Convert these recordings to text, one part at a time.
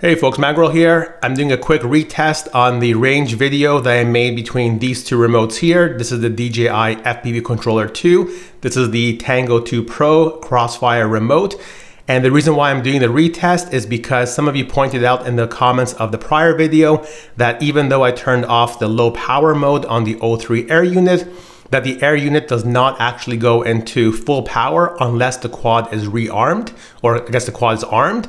Hey folks, Mangorille here. I'm doing a quick retest on the range video that I made between these two remotes here. This is the DJI FPV Controller 2. This is the Tango 2 Pro Crossfire remote. And the reason why I'm doing the retest is because some of you pointed out in the comments of the prior video that even though I turned off the low power mode on the O3 Air unit, that the air unit does not actually go into full power unless the quad is rearmed, or I guess the quad is armed.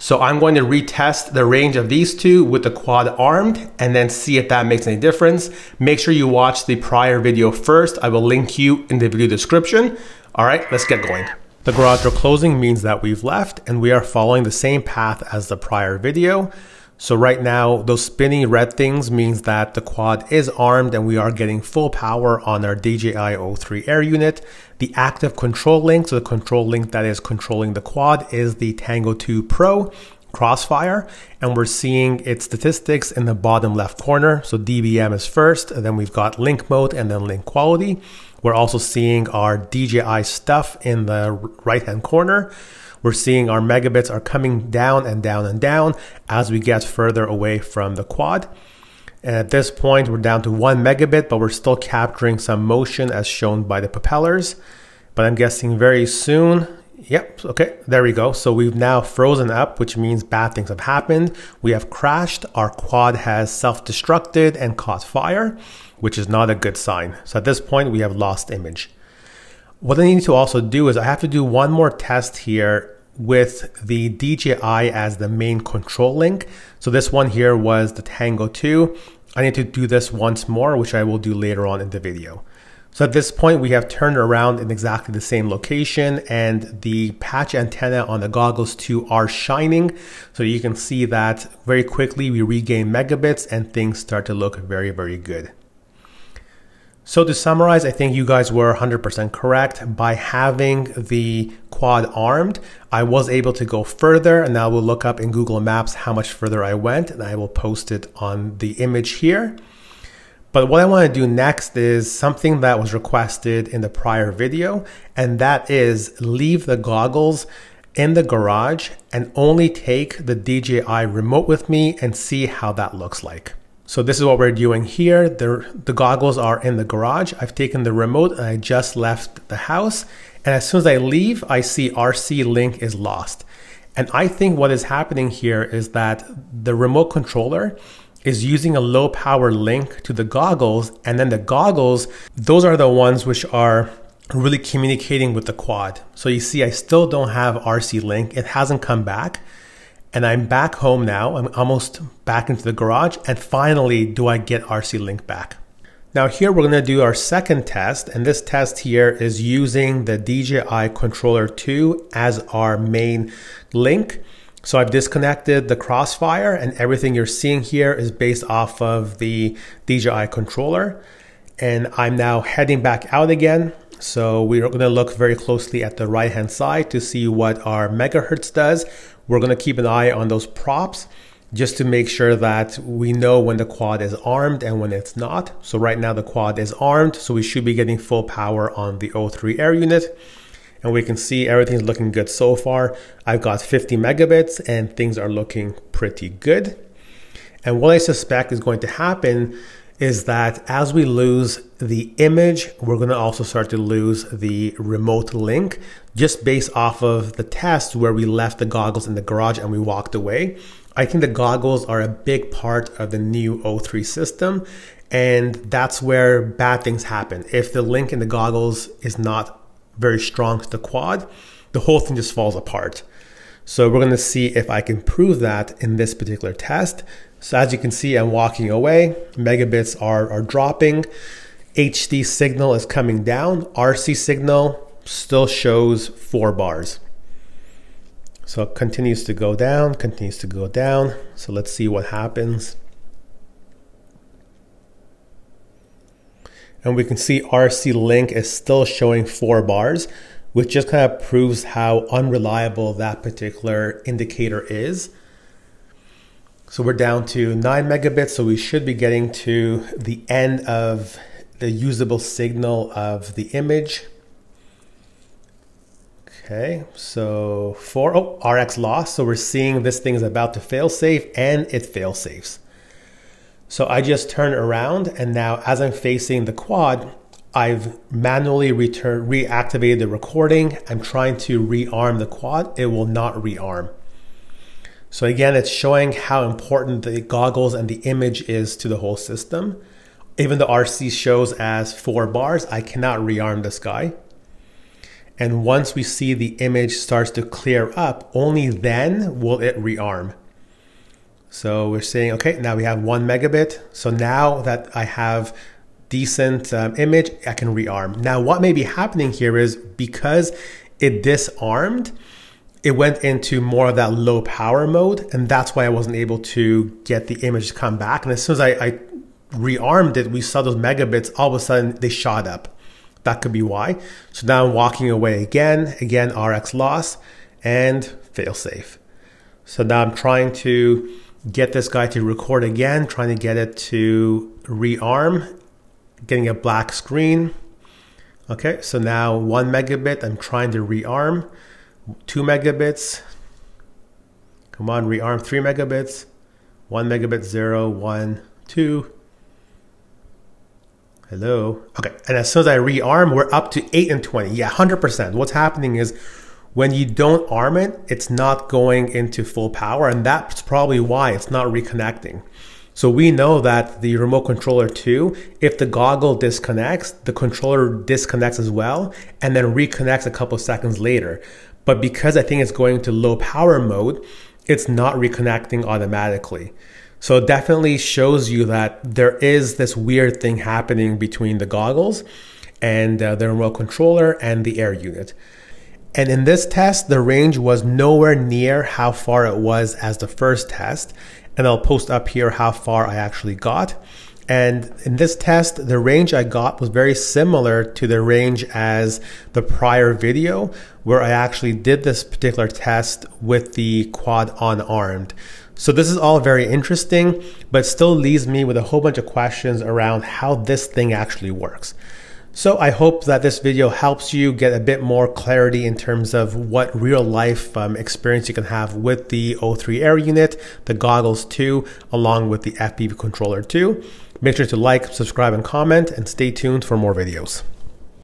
So I'm going to retest the range of these two with the quad armed and then see if that makes any difference. Make sure you watch the prior video first. I will link you in the video description. All right, let's get going. The garage door closing means that we've left and we are following the same path as the prior video. So right now, those spinny red things means that the quad is armed and we are getting full power on our DJI O3 Air unit. The active control link, so the control link that is controlling the quad is the Tango 2 Pro Crossfire, and we're seeing its statistics in the bottom left corner. So DBM is first, and then we've got link mode and then link quality. We're also seeing our DJI stuff in the right hand corner we're seeing our megabits are coming down and down and down as we get further away from the quad. And at this point, we're down to one megabit, but we're still capturing some motion as shown by the propellers. But I'm guessing very soon, yep, okay, there we go. So we've now frozen up, which means bad things have happened. We have crashed, our quad has self-destructed and caught fire, which is not a good sign. So at this point, we have lost image. What I need to also do is I have to do one more test here with the DJI as the main control link. So this one here was the Tango 2. I need to do this once more, which I will do later on in the video. So at this point, we have turned around in exactly the same location and the patch antenna on the goggles 2 are shining. So you can see that very quickly we regain megabits and things start to look very, very good. So to summarize, I think you guys were 100% correct. By having the quad armed, I was able to go further and now we'll look up in Google Maps how much further I went and I will post it on the image here. But what I want to do next is something that was requested in the prior video, and that is leave the goggles in the garage and only take the DJI remote with me and see how that looks like. So this is what we're doing here. The, the goggles are in the garage. I've taken the remote and I just left the house. And as soon as I leave, I see RC link is lost. And I think what is happening here is that the remote controller is using a low power link to the goggles. And then the goggles, those are the ones which are really communicating with the quad. So you see, I still don't have RC link. It hasn't come back and I'm back home now. I'm almost back into the garage and finally do I get RC Link back. Now here we're gonna do our second test and this test here is using the DJI Controller 2 as our main link. So I've disconnected the Crossfire and everything you're seeing here is based off of the DJI controller. And I'm now heading back out again. So we're gonna look very closely at the right hand side to see what our megahertz does. We're going to keep an eye on those props just to make sure that we know when the quad is armed and when it's not. So right now the quad is armed, so we should be getting full power on the O3 Air unit. And we can see everything's looking good so far. I've got 50 megabits and things are looking pretty good. And what I suspect is going to happen is that as we lose the image, we're going to also start to lose the remote link just based off of the test where we left the goggles in the garage and we walked away. I think the goggles are a big part of the new O3 system. And that's where bad things happen. If the link in the goggles is not very strong to the quad, the whole thing just falls apart. So we're going to see if I can prove that in this particular test. So as you can see, I'm walking away. Megabits are, are dropping. HD signal is coming down. RC signal still shows four bars. So it continues to go down, continues to go down. So let's see what happens. And we can see RC link is still showing four bars, which just kind of proves how unreliable that particular indicator is. So we're down to 9 megabits, so we should be getting to the end of the usable signal of the image. Okay, so for oh, RX loss. So we're seeing this thing is about to fail safe and it fail safes. So I just turn around and now as I'm facing the quad, I've manually return, reactivated the recording. I'm trying to rearm the quad. It will not rearm. So again, it's showing how important the goggles and the image is to the whole system. Even the RC shows as four bars, I cannot rearm this guy. And once we see the image starts to clear up, only then will it rearm. So we're saying, okay, now we have one megabit. So now that I have decent um, image, I can rearm. Now what may be happening here is because it disarmed, it went into more of that low power mode. And that's why I wasn't able to get the image to come back. And as soon as I, I rearmed it, we saw those megabits, all of a sudden they shot up. That could be why. So now I'm walking away again, again, RX loss and fail safe. So now I'm trying to get this guy to record again, trying to get it to rearm, getting a black screen. Okay, so now one megabit, I'm trying to rearm, two megabits. Come on, rearm three megabits, one megabit, zero, one, two, Hello. Okay. And as soon as I rearm, we're up to 8 and 20. Yeah, 100%. What's happening is when you don't arm it, it's not going into full power. And that's probably why it's not reconnecting. So we know that the remote controller too, if the goggle disconnects, the controller disconnects as well and then reconnects a couple seconds later. But because I think it's going to low power mode, it's not reconnecting automatically. So it definitely shows you that there is this weird thing happening between the goggles and uh, the remote controller and the air unit. And in this test, the range was nowhere near how far it was as the first test. And I'll post up here how far I actually got. And in this test, the range I got was very similar to the range as the prior video where I actually did this particular test with the quad unarmed. So this is all very interesting, but still leaves me with a whole bunch of questions around how this thing actually works. So I hope that this video helps you get a bit more clarity in terms of what real life um, experience you can have with the O3 Air unit, the goggles 2, along with the FPV controller 2. Make sure to like, subscribe, and comment, and stay tuned for more videos.